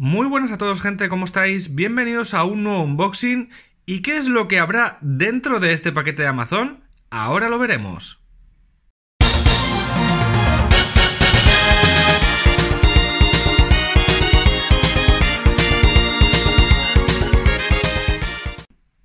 Muy buenas a todos gente, ¿cómo estáis? Bienvenidos a un nuevo unboxing. ¿Y qué es lo que habrá dentro de este paquete de Amazon? Ahora lo veremos.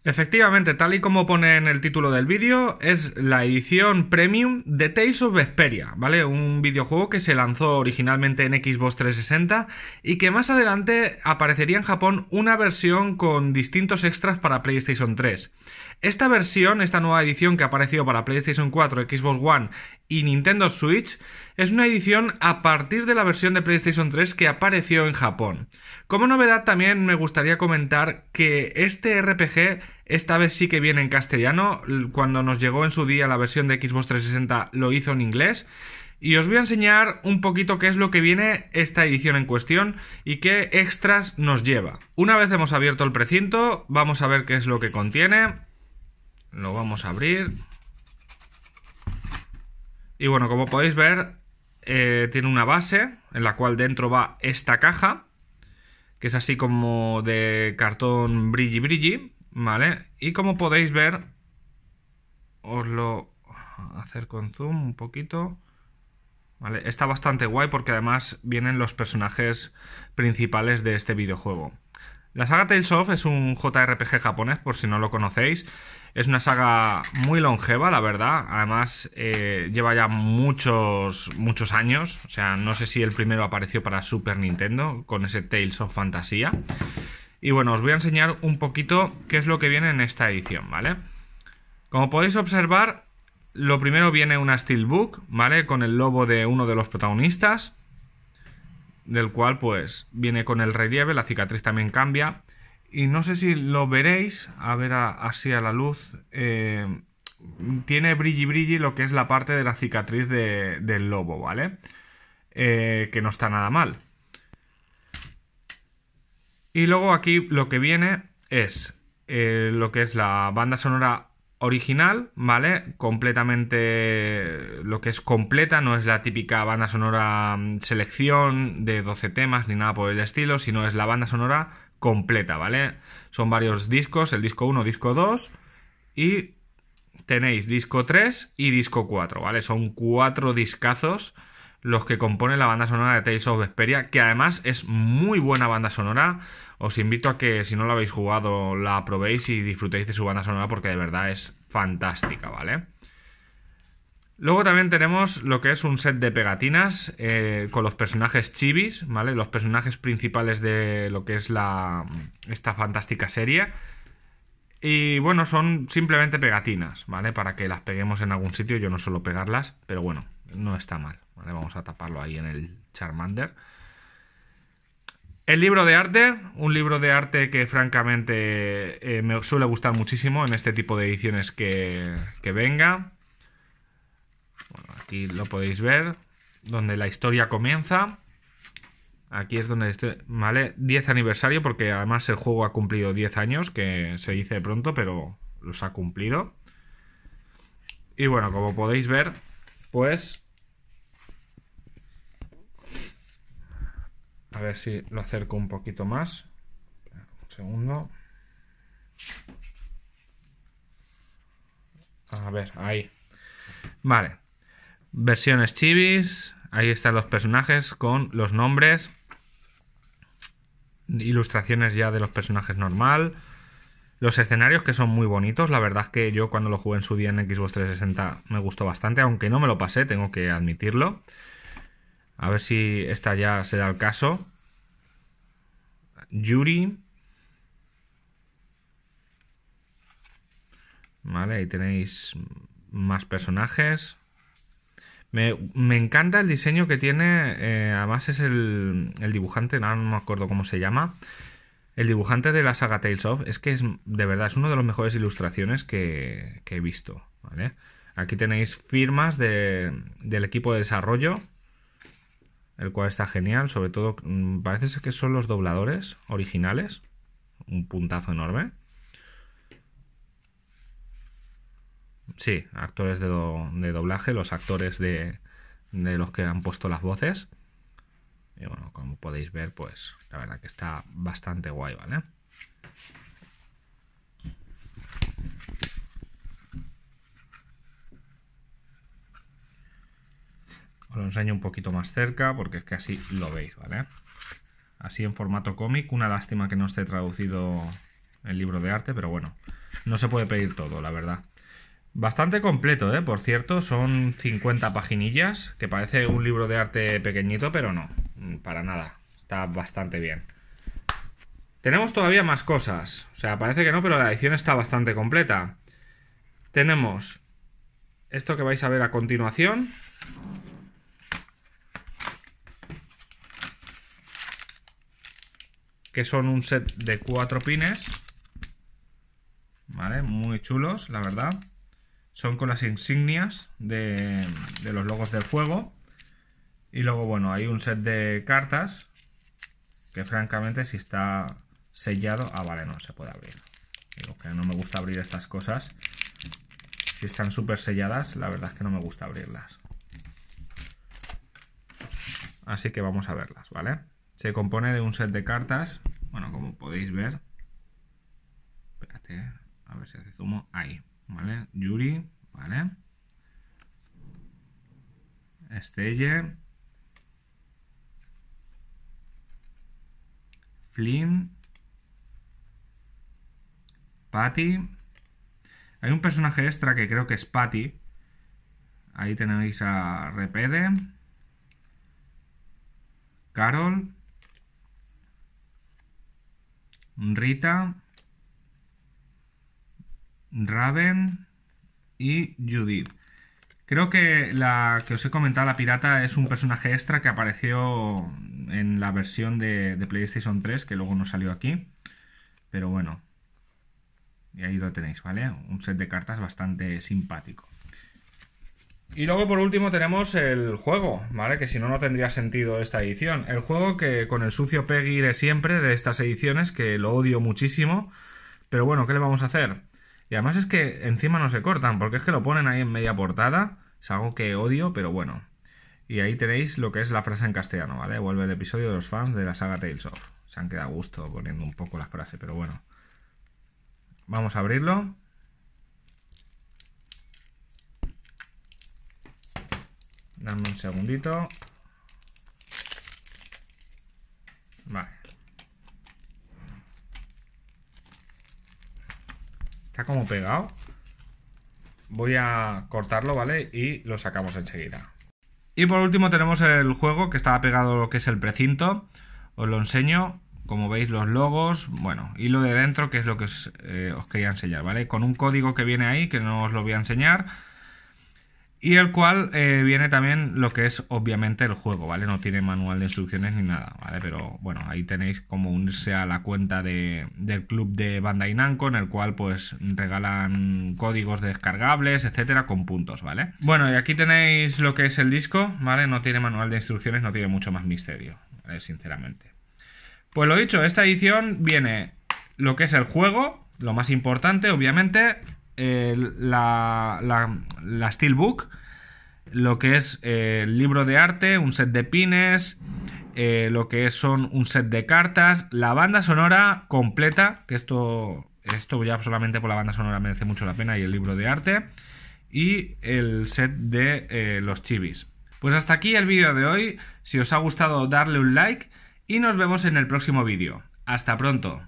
Efectivamente, tal y como pone en el título del vídeo, es la edición premium de Tales of Vesperia, ¿vale? Un videojuego que se lanzó originalmente en Xbox 360 y que más adelante aparecería en Japón una versión con distintos extras para PlayStation 3. Esta versión, esta nueva edición que ha aparecido para PlayStation 4, Xbox One y Nintendo Switch, es una edición a partir de la versión de PlayStation 3 que apareció en Japón. Como novedad también me gustaría comentar que este RPG esta vez sí que viene en castellano, cuando nos llegó en su día la versión de Xbox 360 lo hizo en inglés. Y os voy a enseñar un poquito qué es lo que viene esta edición en cuestión y qué extras nos lleva. Una vez hemos abierto el precinto, vamos a ver qué es lo que contiene. Lo vamos a abrir. Y bueno, como podéis ver, eh, tiene una base en la cual dentro va esta caja, que es así como de cartón brilli brilli, ¿vale? Y como podéis ver, os lo acerco en zoom un poquito. ¿Vale? Está bastante guay porque además vienen los personajes principales de este videojuego. La saga Tales of es un JRPG japonés, por si no lo conocéis. Es una saga muy longeva, la verdad. Además, eh, lleva ya muchos, muchos años. O sea, no sé si el primero apareció para Super Nintendo con ese Tales of Fantasía. Y bueno, os voy a enseñar un poquito qué es lo que viene en esta edición, ¿vale? Como podéis observar, lo primero viene una Steelbook, ¿vale? Con el logo de uno de los protagonistas. Del cual, pues, viene con el relieve, la cicatriz también cambia. Y no sé si lo veréis, a ver así a la luz. Eh, tiene brilli brilli lo que es la parte de la cicatriz del lobo, ¿vale? Eh, que no está nada mal. Y luego aquí lo que viene es eh, lo que es la banda sonora original, ¿vale? Completamente lo que es completa, no es la típica banda sonora mm, selección de 12 temas ni nada por el estilo, sino es la banda sonora completa, ¿vale? Son varios discos, el disco 1, disco 2 y tenéis disco 3 y disco 4, ¿vale? Son cuatro discazos los que componen la banda sonora de Tales of Vesperia, que además es muy buena banda sonora. Os invito a que si no la habéis jugado la probéis y disfrutéis de su banda sonora porque de verdad es fantástica, ¿vale? Luego también tenemos lo que es un set de pegatinas eh, con los personajes chivis, ¿vale? Los personajes principales de lo que es la, esta fantástica serie. Y bueno, son simplemente pegatinas, ¿vale? Para que las peguemos en algún sitio. Yo no suelo pegarlas, pero bueno, no está mal. ¿vale? Vamos a taparlo ahí en el Charmander. El libro de arte, un libro de arte que francamente eh, me suele gustar muchísimo en este tipo de ediciones que, que venga. Bueno, aquí lo podéis ver, donde la historia comienza. Aquí es donde estoy, ¿vale? 10 aniversario, porque además el juego ha cumplido 10 años, que se dice pronto, pero los ha cumplido. Y bueno, como podéis ver, pues... A ver si lo acerco un poquito más. Un segundo. A ver, ahí. Vale. Versiones chivis. Ahí están los personajes con los nombres. Ilustraciones ya de los personajes normal. Los escenarios que son muy bonitos. La verdad es que yo cuando lo jugué en su día en Xbox 360 me gustó bastante. Aunque no me lo pasé, tengo que admitirlo. A ver si esta ya se da el caso. Yuri. Vale, ahí tenéis más personajes. Me, encanta el diseño que tiene. Eh, además, es el, dibujante, no, me acuerdo cómo se llama. El dibujante de la saga Tales of. Es que es de verdad, es una de las mejores ilustraciones que, he visto. Aquí tenéis firmas del equipo de desarrollo. El cual está genial. Sobre todo, mm, parece que son los dobladores originales. Un puntazo enorme. Sí, actores de, doblaje, los actores de, de, los que han puesto las voces. Y bueno, como podéis ver, pues la verdad que está bastante guay, ¿vale? Enseño un poquito más cerca porque es que así lo veis, ¿vale? Así en formato cómic. Una lástima que no esté traducido el libro de arte, pero bueno, no se puede pedir todo, la verdad. Bastante completo, ¿eh? Por cierto, son 50 paginillas, que parece un libro de arte pequeñito, pero no, para nada. Está bastante bien. Tenemos todavía más cosas. O sea, parece que no, pero la edición está bastante completa. Tenemos esto que vais a ver a continuación, que son un set de cuatro pines. ¿Vale? Muy chulos, la verdad. Son con las insignias de, los logos del juego. Y luego, bueno, hay un set de cartas que francamente si está sellado... Ah, vale, no se puede abrir. Digo que no me gusta abrir estas cosas. Si están súper selladas, la verdad es que no me gusta abrirlas. Así que vamos a verlas, ¿vale? Se compone de un set de cartas. Bueno, como podéis ver. Espérate, a ver si hace zumo. Ahí, ¿vale? Yuri, ¿vale? Estelle. Flynn. Patty. Hay un personaje extra que creo que es Patty. Ahí tenéis a Repede. Carol. Rita, Raven y Judith. Creo que la que os he comentado, la pirata, es un personaje extra que apareció en la versión de, de PlayStation 3, que luego no salió aquí. Pero bueno, y ahí lo tenéis, ¿vale? Un set de cartas bastante simpático. Y luego por último tenemos el juego, ¿vale? Que si no, no tendría sentido esta edición. El juego que con el sucio Peggy de siempre, de estas ediciones, que lo odio muchísimo. Pero bueno, ¿qué le vamos a hacer? Y además es que encima no se cortan, porque es que lo ponen ahí en media portada. Es algo que odio, pero bueno. Y ahí tenéis lo que es la frase en castellano, ¿vale? Vuelve el episodio de los fans de la saga Tales of. Se han quedado a gusto poniendo un poco la frase, pero bueno. Vamos a abrirlo. Dame un segundito. Vale. Está como pegado. Voy a cortarlo, ¿vale? Y lo sacamos enseguida. Y por último tenemos el juego que estaba pegado lo que es el precinto. Os lo enseño. Como veis los logos, bueno, y lo de dentro que es lo que os, eh, os quería enseñar, ¿vale? Con un código que viene ahí, que no os lo voy a enseñar y el cual eh, viene también lo que es obviamente el juego, ¿vale? No tiene manual de instrucciones ni nada, ¿vale? Pero bueno, ahí tenéis como unirse a la cuenta de, del club de Bandai Namco, en el cual pues regalan códigos descargables, etcétera, con puntos, ¿vale? Bueno, y aquí tenéis lo que es el disco, ¿vale? No tiene manual de instrucciones, no tiene mucho más misterio, sinceramente. Pues lo dicho, esta edición viene lo que es el juego, lo más importante, obviamente, la, la, Steelbook, lo que es eh, el libro de arte, un set de pines, eh, lo que son un set de cartas, la banda sonora completa, que esto, esto ya solamente por la banda sonora merece mucho la pena, y el libro de arte, y el set de eh, los chivis. Pues hasta aquí el vídeo de hoy, si os ha gustado darle un like y nos vemos en el próximo vídeo. Hasta pronto.